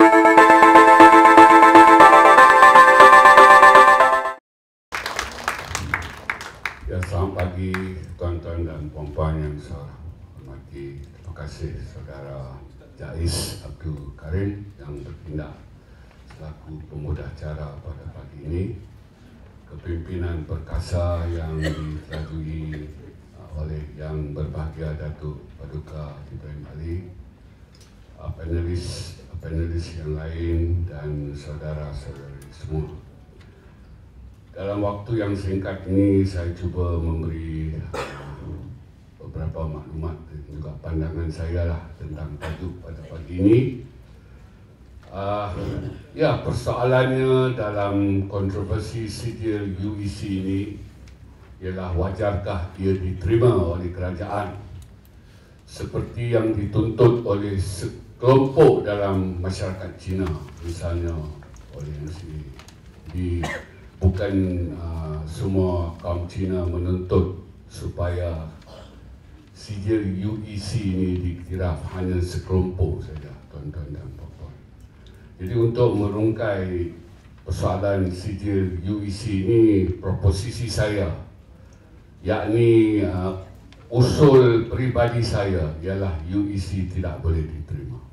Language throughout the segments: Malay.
Ya, selamat pagi tuan-tuan dan puan-puan yang saya hormati. Terima kasih saudara Jais Abdul Karim yang bertindak selaku pemuda acara pada pagi ini. Kepimpinan perkasa yang dilalui uh, oleh yang berbahagia Datuk Paduka Ibrahim Ali, uh, panelis panelis yang lain dan saudara-saudari semua. Dalam waktu yang singkat ini saya cuba memberi uh, beberapa maklumat dan juga pandangan saya lah tentang tajuk pada pagi ini. Uh, ya, persoalannya dalam kontroversi sijil UEC ini ialah wajarkah ia diterima oleh kerajaan seperti yang dituntut oleh sekelompok dalam masyarakat Cina misalnya oleh yang si di bukan uh, semua kaum Cina menuntut supaya sijil UEC ini dikira hanya sekelompok saja tuan-tuan dan puan jadi untuk merungkai persoalan sijil UEC ini proposisi saya yakni uh, usul peribadi saya ialah UEC tidak boleh diterima.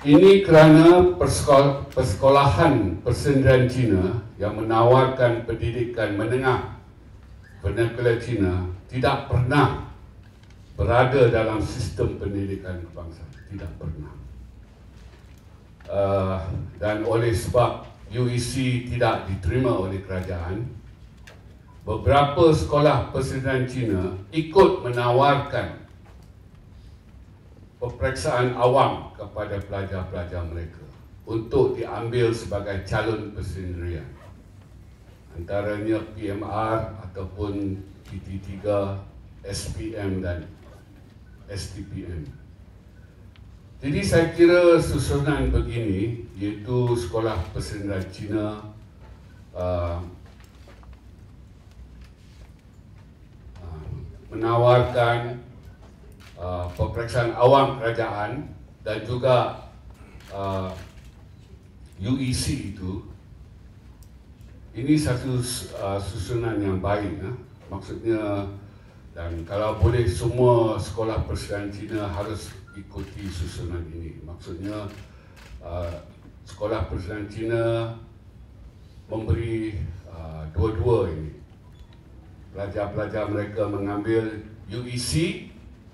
Ini kerana persekol persekolahan persendirian Cina yang menawarkan pendidikan menengah penekala Cina tidak pernah berada dalam sistem pendidikan kebangsaan. Tidak pernah. Uh, dan oleh sebab UEC tidak diterima oleh kerajaan, beberapa sekolah persendirian Cina ikut menawarkan peperiksaan awam kepada pelajar-pelajar mereka untuk diambil sebagai calon persendirian antaranya PMR ataupun PT3, SPM dan STPM. Jadi saya kira susunan begini iaitu sekolah persendirian Cina uh, uh, menawarkan uh, peperiksaan awam kerajaan dan juga uh, UEC itu ini satu uh, susunan yang baik ya. maksudnya dan kalau boleh semua sekolah persediaan Cina harus ikuti susunan ini maksudnya uh, sekolah persediaan Cina memberi uh, dua-dua ini pelajar-pelajar mereka mengambil UEC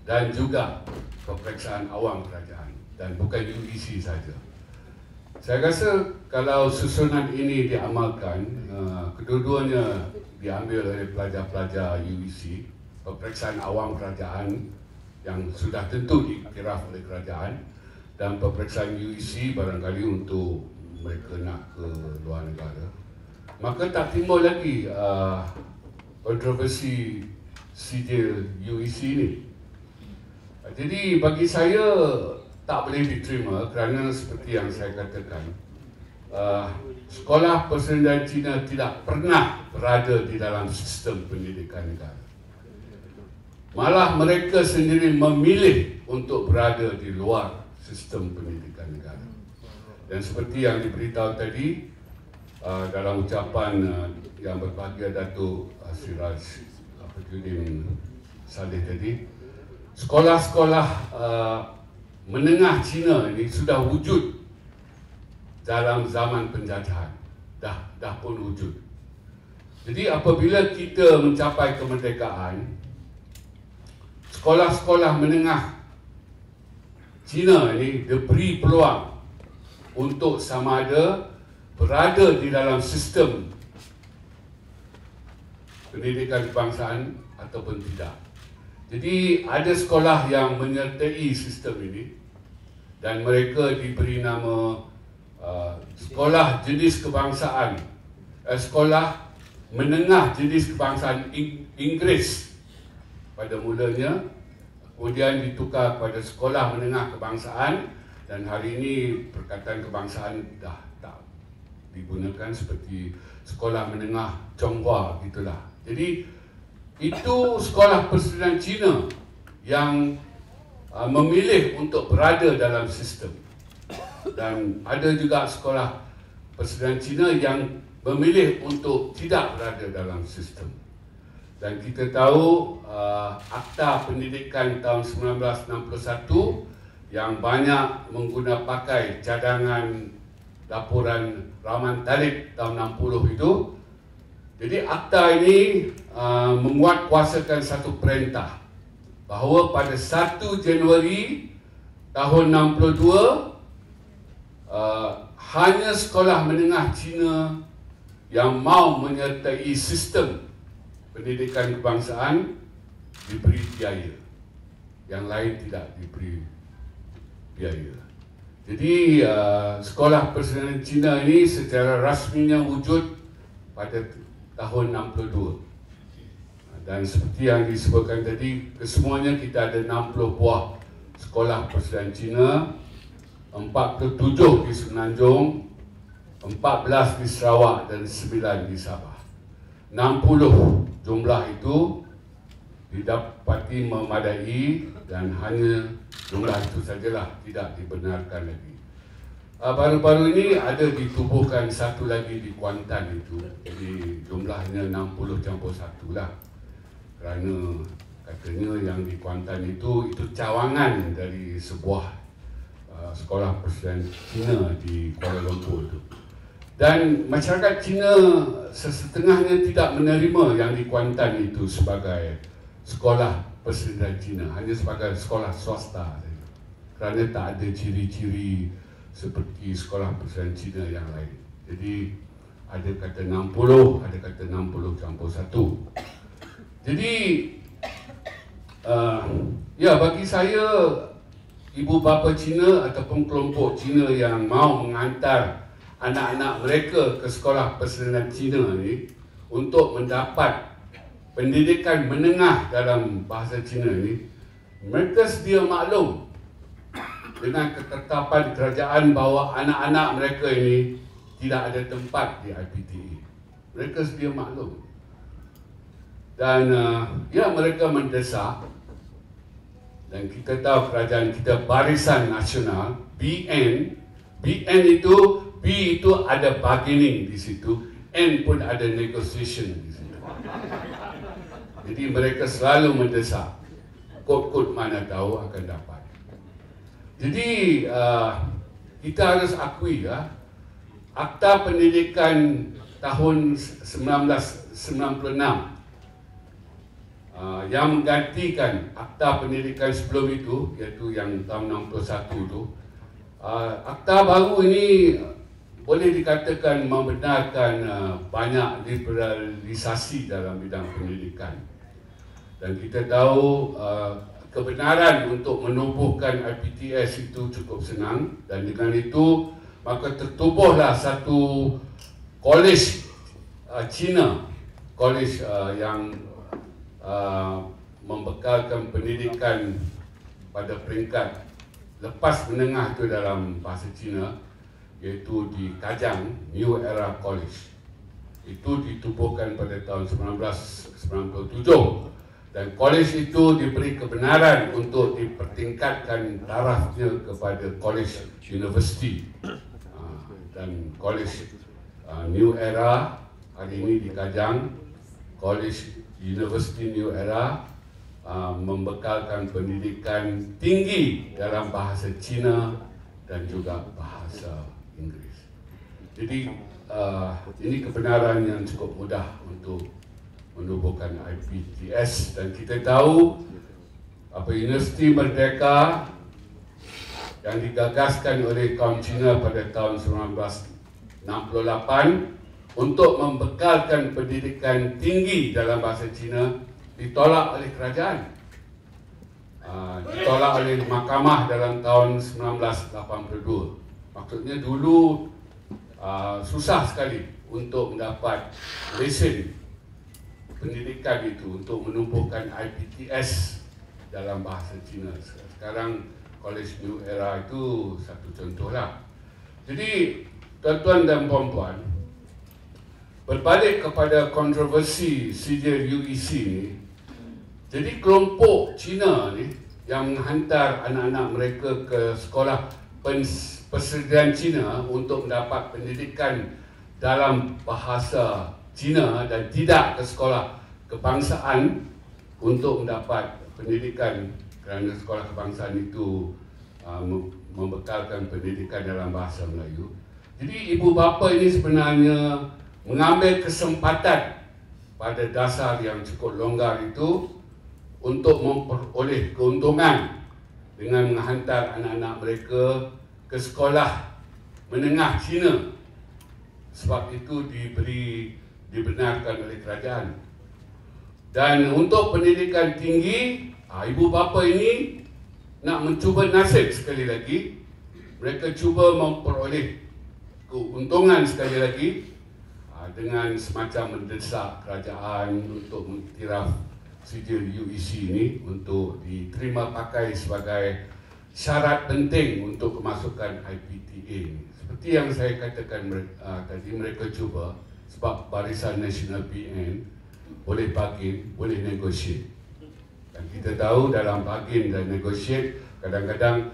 dan juga peperiksaan awam kerajaan dan bukan UEC saja. Saya rasa kalau susunan ini diamalkan, uh, kedua-duanya diambil oleh pelajar-pelajar UEC, peperiksaan awam kerajaan yang sudah tentu diiktiraf oleh kerajaan dan peperiksaan UEC barangkali untuk mereka nak ke luar negara. Maka tak timbul lagi uh, kontroversi sijil UEC ini. Jadi bagi saya tak boleh diterima kerana seperti yang saya katakan uh, sekolah persendirian Cina tidak pernah berada di dalam sistem pendidikan negara. Malah mereka sendiri memilih untuk berada di luar sistem pendidikan negara. Dan seperti yang diberitahu tadi uh, dalam ucapan uh, yang berbahagia Datuk Siraj Abdudin Saleh tadi, sekolah-sekolah uh, menengah Cina ini sudah wujud dalam zaman penjajahan. Dah dah pun wujud. Jadi apabila kita mencapai kemerdekaan, sekolah-sekolah menengah Cina ini diberi peluang untuk sama ada berada di dalam sistem pendidikan kebangsaan ataupun tidak. Jadi ada sekolah yang menyertai sistem ini dan mereka diberi nama uh, sekolah jenis kebangsaan, uh, sekolah menengah jenis kebangsaan Ing- Inggeris pada mulanya, kemudian ditukar kepada sekolah menengah kebangsaan dan hari ini perkataan kebangsaan dah tak digunakan seperti sekolah menengah Chonghua gitulah. Jadi itu sekolah persediaan Cina yang uh, memilih untuk berada dalam sistem. Dan ada juga sekolah Persediaan Cina yang memilih untuk tidak berada dalam sistem. Dan kita tahu uh, Akta Pendidikan tahun 1961 yang banyak menggunakan cadangan laporan Rahman Talib tahun 60 itu. Jadi akta ini uh, menguatkuasakan satu perintah bahawa pada 1 Januari tahun 62 uh, hanya sekolah menengah Cina yang mau menyertai sistem pendidikan kebangsaan diberi biaya. Yang lain tidak diberi biaya. Jadi uh, sekolah persediaan Cina ini secara rasminya wujud pada tahun 62. Dan seperti yang disebutkan tadi, kesemuanya kita ada 60 buah sekolah persediaan Cina, 47 di Semenanjung, 14 di Sarawak dan 9 di Sabah. 60 jumlah itu didapati memadai dan hanya jumlah itu sajalah tidak dibenarkan lagi. Ah, baru-baru ini ada ditubuhkan satu lagi di Kuantan itu. Jadi jumlahnya 60 campur satu lah. Kerana katanya yang di Kuantan itu itu cawangan dari sebuah uh, sekolah persediaan Cina di Kuala Lumpur itu. Dan masyarakat Cina sesetengahnya tidak menerima yang di Kuantan itu sebagai sekolah persediaan Cina. Hanya sebagai sekolah swasta. Kerana tak ada ciri-ciri seperti sekolah persediaan Cina yang lain. Jadi ada kata 60, ada kata 60 campur satu. Jadi uh, ya bagi saya ibu bapa Cina ataupun kelompok Cina yang mau mengantar anak-anak mereka ke sekolah persediaan Cina ni untuk mendapat pendidikan menengah dalam bahasa Cina ni mereka sedia maklum dengan ketetapan kerajaan bahawa anak-anak mereka ini tidak ada tempat di IPTE. Mereka sedia maklum. Dan uh, ya mereka mendesak dan kita tahu kerajaan kita Barisan Nasional BN BN itu B itu ada bargaining di situ N pun ada negotiation di situ. Jadi mereka selalu mendesak kod-kod mana tahu akan dapat. Jadi uh, kita harus akui ya, Akta Pendidikan tahun 1996 uh, yang menggantikan Akta Pendidikan sebelum itu, iaitu yang tahun 61 itu, uh, Akta baru ini boleh dikatakan membenarkan uh, banyak liberalisasi dalam bidang pendidikan. Dan kita tahu uh, kebenaran untuk menubuhkan IPTS itu cukup senang dan dengan itu maka tertubuhlah satu kolej uh, Cina kolej uh, yang uh, membekalkan pendidikan pada peringkat lepas menengah itu dalam bahasa Cina iaitu di Kajang New Era College. Itu ditubuhkan pada tahun 1997 dan kolej itu diberi kebenaran untuk dipertingkatkan tarafnya kepada kolej universiti ah, dan kolej ah, New Era hari ini di Kajang kolej University New Era ah, membekalkan pendidikan tinggi dalam bahasa Cina dan juga bahasa Inggeris. Jadi ini kebenaran yang cukup mudah untuk menubuhkan IPTS dan kita tahu apa Universiti Merdeka yang digagaskan oleh kaum Cina pada tahun 1968 untuk membekalkan pendidikan tinggi dalam bahasa Cina ditolak oleh kerajaan. Uh, ditolak oleh mahkamah dalam tahun 1982. Maksudnya dulu uh, susah sekali untuk mendapat lesen pendidikan itu untuk menumbuhkan IPTS dalam bahasa Cina. Sekarang College New Era itu satu contoh lah. Jadi tuan-tuan dan puan-puan berbalik kepada kontroversi sijil UEC ni jadi kelompok Cina ni yang menghantar anak-anak mereka ke sekolah persediaan Cina untuk mendapat pendidikan dalam bahasa Cina dan tidak ke sekolah kebangsaan untuk mendapat pendidikan kerana sekolah kebangsaan itu uh, membekalkan pendidikan dalam bahasa Melayu. Jadi ibu bapa ini sebenarnya mengambil kesempatan pada dasar yang cukup longgar itu untuk memperoleh keuntungan dengan menghantar anak-anak mereka ke sekolah menengah Cina sebab itu diberi dibenarkan oleh kerajaan dan untuk pendidikan tinggi ah, ibu bapa ini nak mencuba nasib sekali lagi mereka cuba memperoleh keuntungan sekali lagi ah, dengan semacam mendesak kerajaan untuk mengiktiraf sijil UEC ini untuk diterima pakai sebagai syarat penting untuk kemasukan IPTA ini. Seperti yang saya katakan uh, tadi mereka cuba sebab Barisan Nasional PN boleh bargain, boleh negotiate. Dan kita tahu dalam bargain dan negotiate kadang-kadang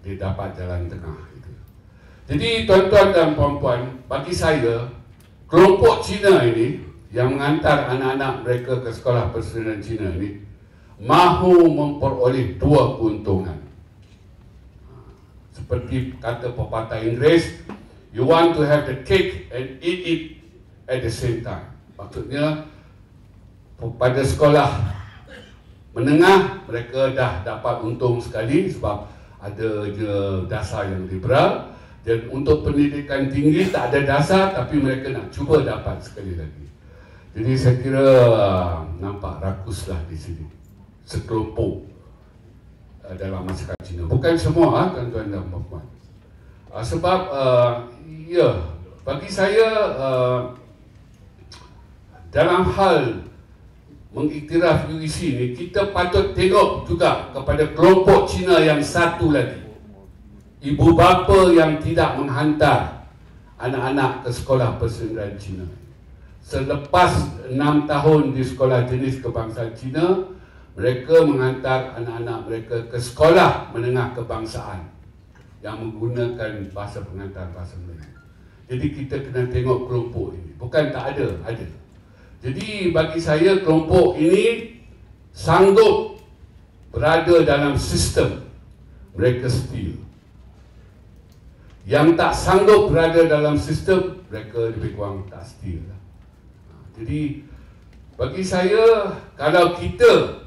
dia dapat jalan tengah. Jadi tuan-tuan dan puan-puan, bagi saya kelompok Cina ini yang mengantar anak-anak mereka ke sekolah persediaan Cina ini mahu memperoleh dua keuntungan. Seperti kata pepatah Inggeris, you want to have the cake and eat it at the same time. Maksudnya pada sekolah menengah mereka dah dapat untung sekali sebab ada dasar yang liberal dan untuk pendidikan tinggi tak ada dasar tapi mereka nak cuba dapat sekali lagi. Jadi saya kira nampak rakuslah di sini sekelompok uh, dalam masyarakat Cina. Bukan semua ah, tuan-tuan dan puan-puan. Uh, sebab uh, ya bagi saya uh, dalam hal mengiktiraf UEC ni kita patut tengok juga kepada kelompok Cina yang satu lagi ibu bapa yang tidak menghantar anak-anak ke sekolah persendirian Cina. Selepas enam tahun di sekolah jenis kebangsaan Cina, mereka menghantar anak-anak mereka ke sekolah menengah kebangsaan yang menggunakan bahasa pengantar bahasa Melayu. Jadi kita kena tengok kelompok ini. Bukan tak ada, ada. Jadi bagi saya kelompok ini sanggup berada dalam sistem mereka setia. Yang tak sanggup berada dalam sistem Mereka lebih kurang tak setia lah. Jadi Bagi saya Kalau kita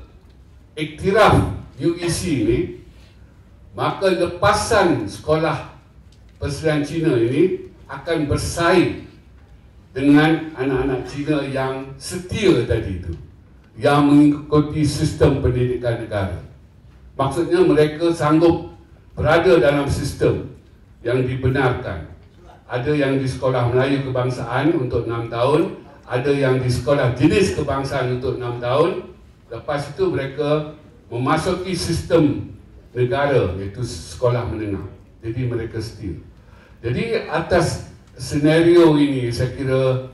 Iktiraf UEC ni Maka lepasan sekolah Persediaan Cina ini Akan bersaing Dengan anak-anak Cina yang setia tadi itu Yang mengikuti sistem pendidikan negara Maksudnya mereka sanggup Berada dalam sistem yang dibenarkan. Ada yang di sekolah Melayu kebangsaan untuk 6 tahun, ada yang di sekolah jenis kebangsaan untuk 6 tahun. Lepas itu mereka memasuki sistem negara iaitu sekolah menengah. Jadi mereka setia. Jadi atas senario ini saya kira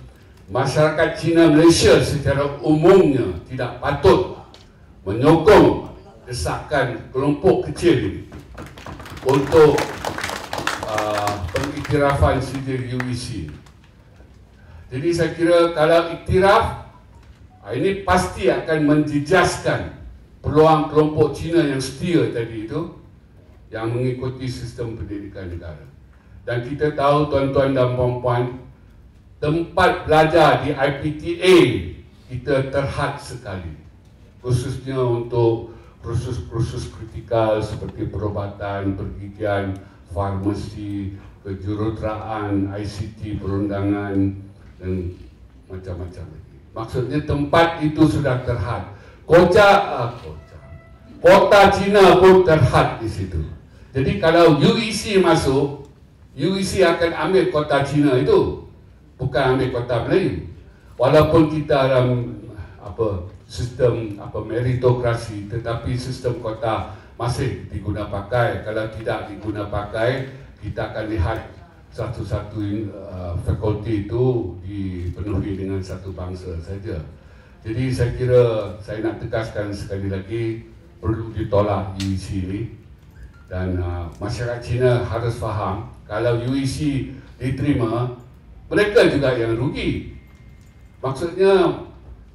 masyarakat Cina Malaysia secara umumnya tidak patut menyokong desakan kelompok kecil ini untuk pengiktirafan sijil UEC. Jadi saya kira kalau iktiraf, ah, ini pasti akan menjejaskan peluang kelompok Cina yang setia tadi itu yang mengikuti sistem pendidikan negara. Dan kita tahu tuan-tuan dan puan-puan, tempat belajar di IPTA kita terhad sekali. Khususnya untuk proses-proses kritikal seperti perubatan, pergigian, farmasi, kejuruteraan, ICT, perundangan dan macam-macam lagi. Maksudnya tempat itu sudah terhad. Kota, ah, kota, kota Cina pun terhad di situ. Jadi kalau UEC masuk, UEC akan ambil kota Cina itu, bukan ambil kota Melayu. Walaupun kita dalam apa sistem apa meritokrasi, tetapi sistem kota masih diguna pakai. Kalau tidak diguna pakai, kita akan lihat satu-satu uh, fakulti itu dipenuhi dengan satu bangsa saja. Jadi saya kira saya nak tegaskan sekali lagi perlu ditolak UEC ini dan uh, masyarakat Cina harus faham kalau UEC diterima mereka juga yang rugi maksudnya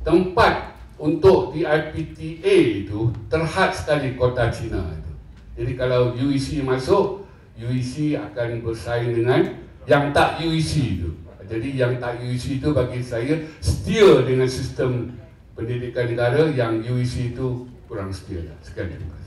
tempat untuk di IPTA itu terhad sekali kota Cina itu jadi kalau UEC masuk UEC akan bersaing dengan yang tak UEC itu jadi yang tak UEC itu bagi saya setia dengan sistem pendidikan negara yang UEC itu kurang setia. Sekian terima kasih.